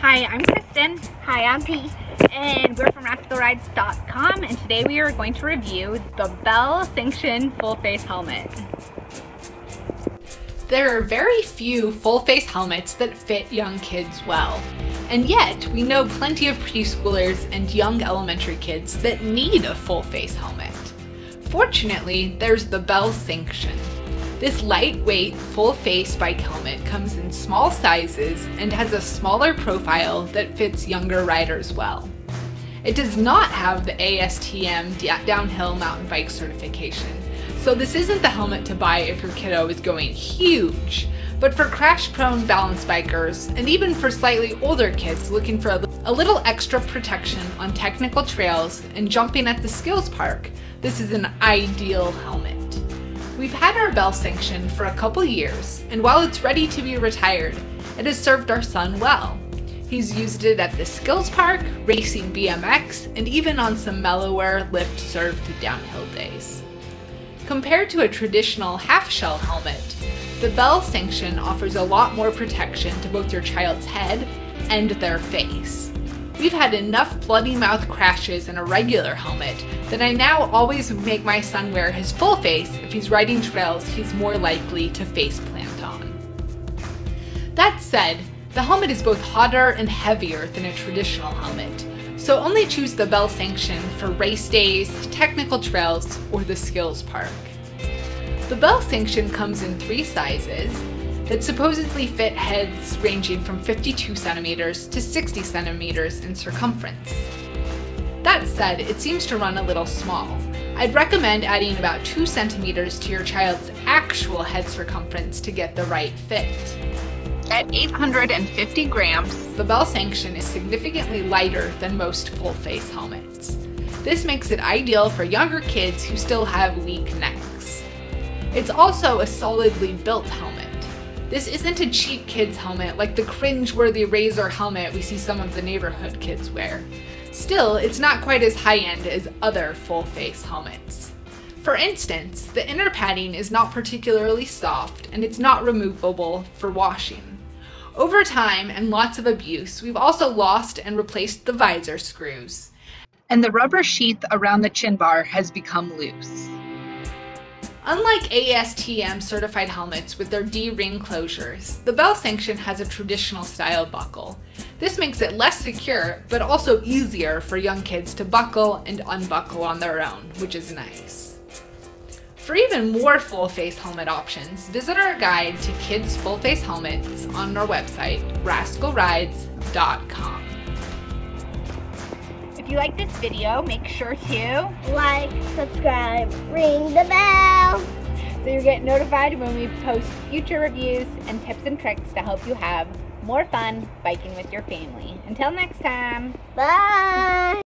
Hi, I'm Kristen. Hi, I'm Pete. And we're from rascalrides.com and today we are going to review the Bell Sanction Full Face Helmet. There are very few full face helmets that fit young kids well. And yet, we know plenty of preschoolers and young elementary kids that need a full face helmet. Fortunately, there's the Bell Sanction. This lightweight, full face bike helmet comes in small sizes and has a smaller profile that fits younger riders well. It does not have the ASTM downhill mountain bike certification, so this isn't the helmet to buy if your kiddo is going huge, but for crash prone balance bikers and even for slightly older kids looking for a little extra protection on technical trails and jumping at the skills park, this is an ideal helmet. We've had our Bell Sanction for a couple years, and while it's ready to be retired, it has served our son well. He's used it at the skills park, racing BMX, and even on some mellower lift served downhill days. Compared to a traditional half-shell helmet, the Bell Sanction offers a lot more protection to both your child's head and their face. We've had enough bloody mouth crashes in a regular helmet that I now always make my son wear his full face if he's riding trails he's more likely to face plant on. That said, the helmet is both hotter and heavier than a traditional helmet, so only choose the Bell Sanction for race days, technical trails, or the skills park. The Bell Sanction comes in three sizes, that supposedly fit heads ranging from 52 centimeters to 60 centimeters in circumference. That said, it seems to run a little small. I'd recommend adding about 2 centimeters to your child's actual head circumference to get the right fit. At 850 grams, the Bell Sanction is significantly lighter than most full-face helmets. This makes it ideal for younger kids who still have weak necks. It's also a solidly built helmet, this isn't a cheap kid's helmet like the cringe-worthy Razor helmet we see some of the neighborhood kids wear. Still, it's not quite as high-end as other full-face helmets. For instance, the inner padding is not particularly soft and it's not removable for washing. Over time and lots of abuse, we've also lost and replaced the visor screws. And the rubber sheath around the chin bar has become loose. Unlike ASTM certified helmets with their D-ring closures, the Bell Sanction has a traditional style buckle. This makes it less secure, but also easier for young kids to buckle and unbuckle on their own, which is nice. For even more full-face helmet options, visit our guide to kids' full-face helmets on our website, rascalrides.com. If you like this video, make sure to like, subscribe, ring the bell. So you get notified when we post future reviews and tips and tricks to help you have more fun biking with your family. Until next time. Bye.